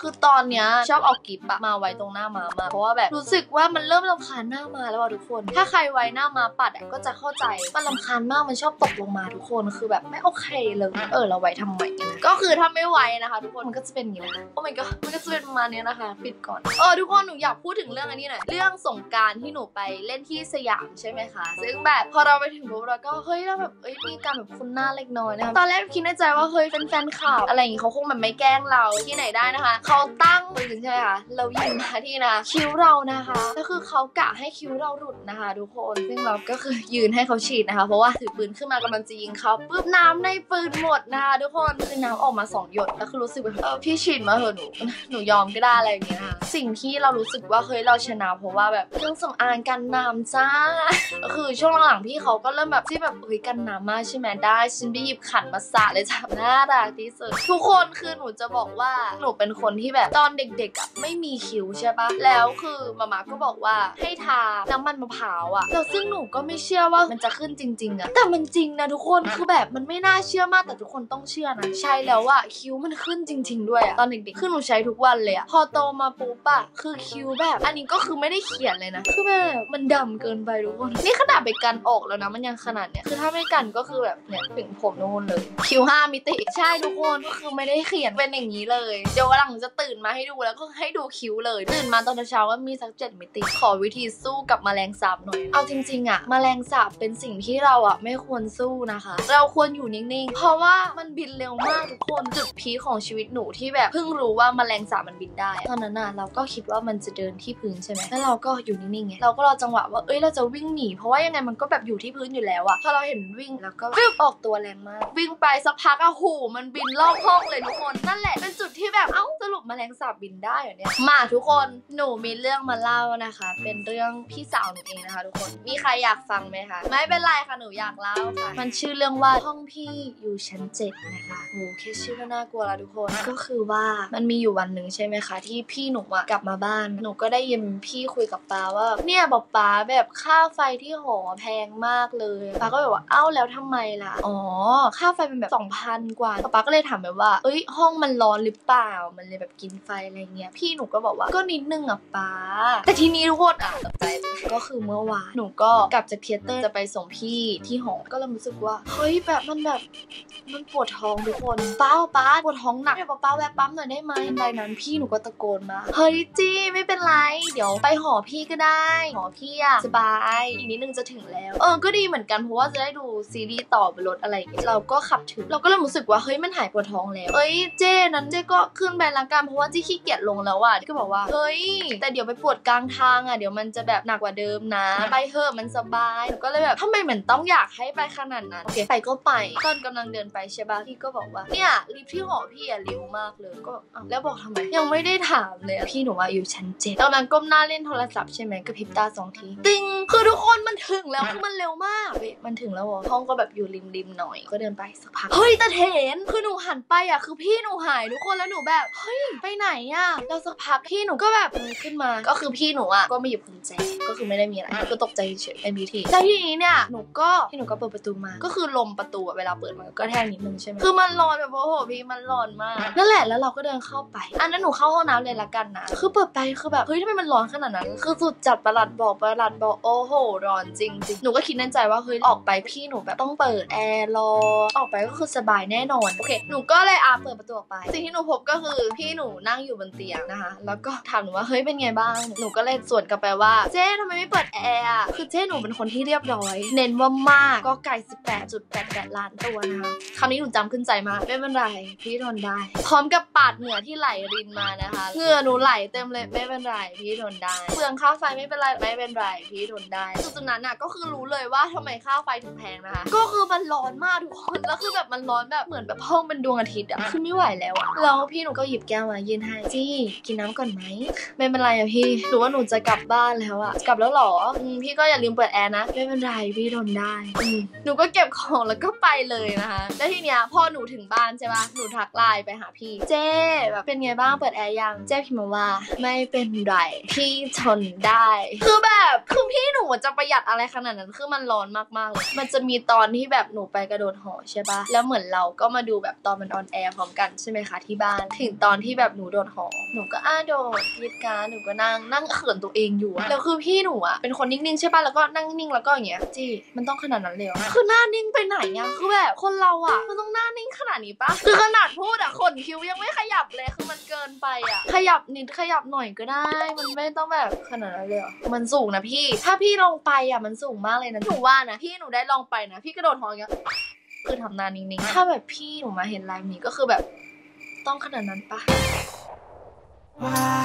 คือตอนเนี้ยชอบเอากิฟต์มาไว้ตรงหน้ามามาเพราะว่าแบบรู้สึกว่ามันเริ่มรำคาญหน้ามาแล้วอะทุกคน ถ้าใครไว้หน้ามาปัดอะก็จะเข้าใจมันรำคาญมากมันชอบตกลงมาทุกคนคือแบบไม่โอเคเลยเออเราไว้ทำไมก็คือถ้าไม่ไว้นะคะ ทุกคนมันก็จะเป็นอย่างนี้นะโอ้ my god มันก็จะเป็นประมาณนี้นะคะ ปิดก่อนเออทุกคนหนูอยากพูดถึงเรื่องอันนี้หน่อยเรื่องสงการที่หนูไปเล่นที่สยามใช่ไหมคะซึ่งแบบพอเราไปถึงปุ๊บเราก็เฮ้ยเราแบบเอ้ยมีการแบบคุ้นหน้าเล็กน้อยนะคะตอนแรกคิดในใจว่าเฮ้ยเป็นแฟนคลับอะไรอย่างงี้เขาคงแบบไม่แกล้งเราที่ไหนได้นะคะเขาตั้งปืนใช่ไหมคะเรายิงมาที่นะคิ้วเรานะคะก็คือเขากะให้คิ้วเราหลุดนะคะ ทุกคนซึ่งเราก็คือยืนให้เขาฉีดนะคะ เพราะว่าถือปืนขึ้นมากำลังจะยิงเขาปุ๊บน้ำในปืนหมดนะคะทุกคนคือน้ำออกมาสองหยดแล้วคือรู้สึกแบบเออพี่ฉีดมาเถอะหนูหนูยอมก็ได้อะไรอย่างเงี้ยนะคะสิ่งที่เรารู้สึกว่าเฮ้ยเราชนะ เพราะว่าแบบเครื่องสำอางกันน้ำจ้าคือช่วงหลังๆพี่เขาก็เริ่มแบบที่แบบเฮ้ยกันน้ำมากใช่ไหมได้ฉันไปหยิบขันมาสาดเลยจ้าน่ารักที่สุดทุกคนคือหนูจะบอกว่าหนูเป็นคนที่แบบตอนเด็กๆอะไม่มีคิ้วใช่ปะแล้วคือมาม่าก็บอกว่าให้ทาน้ำมันมะพร้าวอะแล้วซึ่งหนูก็ไม่เชื่อว่ามันจะขึ้นจริงๆอะแต่มันจริงนะทุกคนคือแบบมันไม่น่าเชื่อมากแต่ทุกคนต้องเชื่อนะใช่แล้วอะคิ้วมันขึ้นจริง ๆ ด้วยอะตอนเด็กๆคือหนูใช้ทุกวันเลยอะพอโตมาปุ๊บอะคือคิ้วแบบ อันนี้ก็คือไม่ได้เขียนเลยนะคือแบบมันดำเกินไปทุกคนนี่ขนาดไปกันออกแล้วนะมันยังขนาดเนี้ยคือถ้าไม่กันก็คือแบบเนี่ยถึงผมนู่นเลยคิ้วห้ามิติใช่ทุกคนก็คือไม่ได้เขียนเป็นอย่างนี้เลยเดี๋ยววันหลังจะตื่นมาให้ดูแล้วก็ให้ดูคิ้วเลย ตื่นมาตอนเช้าก็มีสักเจ็ดมิติ ขอวิธีสู้กับแมลงสาบหน่อย เอาจริงๆอะแมลงสาบเป็นสิ่งที่เราอะไม่ควรสู้นะคะ เราควรอยู่นิ่งๆ เพราะว่ามันบินเร็วมากทุกคนจุดพีของชีวิตหนูที่แบบเพิ่งรู้ว่าแมลงสาบมันบินได้ ตอนนั้นน่ะเราก็คิดว่ามันจะเดินที่พื้นใช่ไหมแล้วเราก็อยู่นิ่งๆไงเราก็รอจังหวะว่าเอ้ยเราจะวิ่งหนีเพราะว่ายังไงมันก็แบบอยู่ที่พื้นอยู่แล้วอะพอเราเห็นวิ่งแล้วก็วิ่งออกตัวแรงมาก วิ่งไปสักพักอะหูมันบินรอบห้องเลยทุกคนนั่นแหละเป็นจุดที่แบบเอ้ารุปแมลงสาบบินได้เหรอเนี่ย มาทุกคนหนูมีเรื่องมาเล่านะคะ เป็นเรื่องพี่สาวหนูเองนะคะ ทุกคนมีใครอยากฟังไหมคะไม่เป็นไรค่ะหนูอยากเล่าค่ะ มันชื่อเรื่องว่าห้องพี่อยู่ชั้นเจ็ดนะคะโหแค่ชื่อก็น่ากลัวแล้วทุกคนก็คือว่ามันมีอยู่วันหนึ่งใช่ไหมคะ ที่พี่หนูอะกลับมาบ้าน หนูก็ได้ยินพี่คุยกับป้าว่า เนี่ยบอกป้าแบบค่าไฟที่หอแพงมากเลยป้าก็แบบว่าเอ้าแล้วทำไมล่ะอ๋อค่าไฟเป็นแบบสองพันกว่าป้าก็เลยถามแบบว่า เอ้ยห้องมันร้อนหรือเปล่ามันเลยแบบกินไฟอะไรเงี้ยพี่หนูก็บอกว่าก็นิดนึงอะป้า แต่ทีนี้ทุกคนอะตกใจก็คือเมื่อวานหนูก็กลับจากเทยเตอร์จะไปส่งพี่ที่หอก็เลยรู้สึกว่าเฮ้ยแบบมันแบบมันปวดท้องทุกคนป้าป้าปวดท้องหนักเดี๋ยวป้าแวะปั๊มหน่อยได้ไหมในนั้นพี่หนูก็ตะโกนมาเฮ้ยจี้ไม่เป็นไรเดี๋ยวไปหอพี่ก็ได้หอพี่อะสบายอีกนิดนึงจะถึงแล้วเออก็ดีเหมือนกันเพราะว่าจะได้ดูซีรีส์ต่อบนรถอะไรเงี้ยเราก็ขับถึงเราก็เริ่มรู้สึกว่าเฮ้ยมันหายปวดท้องแล้วเอ้ยเจ้นั้นเจ้ก็ขึ้นไปละกันเพราะว่าจี้ขี้เกียจลงแล้วอะก็บอกว่าเฮ้ย แต่เดี๋ยวไปปวดกลางทางอะเดี๋ยวมันจะแบบหนักกว่าเดิมนะ ไปเถอะมันสบายหนูก็เลยแบบทำไมเหมือนต้องอยากให้ไปขนาดนั้นโอเคไปก็ไปตอนกำลังเดินไปใช่ปะพี่ก็บอกว่าเนี่ยลิฟที่หอพี่อะเร็วมากเลยก็แล้วบอกทำไมยังไม่ได้ถามเลยพี่หนูว่าอยู่ชั้นเจ็ดตอนนั้นก้มหน้าเล่นโทรศัพท์ใช่ไหมกระพริบตาสองทีตึงคือทุกคนมันถึงแล้วคือมันเร็วมากเฮ้ยมันถึงแล้วหรอห้องก็แบบอยู่ริมริมหน่อยก็เดินไปสักพักเฮ้ยตาเถนคือหนูหันไปอะคือพี่หนูหายทุกคนแล้วหนูแบบเฮ้ยไปไหนอะแล้วสักพักพี่หนูก็แบบเออขึ้นมา ก็คือพี่หนูอะก็ไม่หยิบกุญแจ ก็คือไม่ได้มีอะไรก็ตกใจเฉยๆเป็นพิธีแล้วทีนี้เนี่ยหนูก็พี่หนูก็เปิดประตูมา ก็คือลมประตูอะเวลาเปิดมันก็แทงนิดนึงใช่ไหมคือมันร้อนแบบโอ้โหพี่มันร้อนมากนั่นแหละแล้วเราก็เดินเข้าไป อันนั้นหนูเข้าห้องน้ำเลยละกันนะคือเปิดไปคือแบบเฮ้ยทำไมมันร้อนขนาดนั้นคือสุดจัดประหลัดบอกประหลัดบอกโอ้โหร้อนจริงจริงๆหนูก็คิดในใจว่าเฮ้ยออกไปพี่หนูแบบต้องเปิดแอร์รอออกไปก็คือสบายแน่นอนโอเคหนูก็เลยอาเปิดประตูออกไป สิ่งที่หนูพบก็คือพี่หนูนั่งอยู่บนเตียงนะคะ แล้วก็ถามหนูว่าเฮ้ยเป็นไงบ้าง หนูก็เลยสวนกลับไปว่าเจ๊ทำไมไม่เปิดแอร์อะคือเจ๊หนูเป็นคนที่เรียบร้อย เน้นว่ามากก็ไก่ 18.88 ล้านตัวนะคะคำนี้หนูจำขึ้นใจมากไม่เป็นไรพี่ทนได้ พร้อมกับปาดเหงื่อที่ไหลรินมานะคะเหงื่อหนูไหลเต็มเลยไม่เป็นไรพี่ทนได้เปลืองค่าไฟไม่เป็นไรไม่เป็นไรพี่ทนได้จุดนั้นน่ะก็คือรู้เลยว่าทำไมค่าไฟถึงแพงนะคะก็คือมันร้อนมากทุกคนแล้วคือแบบมันร้อนแบบเหมือนแบบห้องเป็นดวงอาทิตย์อะคือไม่ไหวแล้วอะแล้วพี่หนูก็หยิบแก้วมายื่นให้จี้กินน้ำก่อนไหมไม่เป็นไรอะพี่หรือว่าหนูจะกลับบ้านแล้วอะกลับแล้วหรออืมพี่ก็อย่าลืมเปิดแอร์นะไม่เป็นไรพี่ทนได้อืมหนูก็เก็บของแล้วก็ไปเลยนะคะแล้วทีเนี้ยพอหนูถึงบ้านใช่ปะหนูทักไลน์ไปหาพี่เจ้แบบเป็นไงบ้างเปิดแอร์ยังเจ๊พิมพ์มาว่าไม่เป็นไรพี่ทนได้ คือแบบคือพี่หนูจะประหยัดอะไรขนาดนั้นคือมันร้อนมากๆเลยมันจะมีตอนที่แบบหนูไปกระโดดหอใช่ปะแล้วเหมือนเราก็มาดูแบบตอนมัน on air พร้อมกันใช่ไหมคะที่บ้าน ถึงตอนที่แบบหนูโดดหอ หนูก็อ้าโดดยิดการหนูก็นั่งนั่งเขินตัวเองอยู่อะแล้วคือพี่หนูอะเป็นคนนิ่งๆใช่ป่ะแล้วก็นั่งนิ่งแล้วก็อย่างเงี้ยจีมันต้องขนาดนั้นเลยเหรอคือหน้านิ่งไปไหนอะคือแบบคนเราอะมันต้องหน้านิ่งขนาดนี้ปะคือขนาดพูดอะขนคิ้วยังไม่ขยับเลยคือมันเกินไปอะขยับนิดขยับหน่อยก็ได้ มันไม่ต้องแบบขนาดนั้นเลยเหรอมันสูงนะพี่ ถ้าพี่ลงไปอะมันสูงมากเลยนะหนูว่านะพี่หนูได้ลองไปนะ พี่กระโดดหออย่างเงี้ยคือทำนานิ่งๆ ถ้าแบบพี่หนูมาเห็นไลฟ์นี้ก็คือแบบ ต้องขนาดนั้นปะ Wow,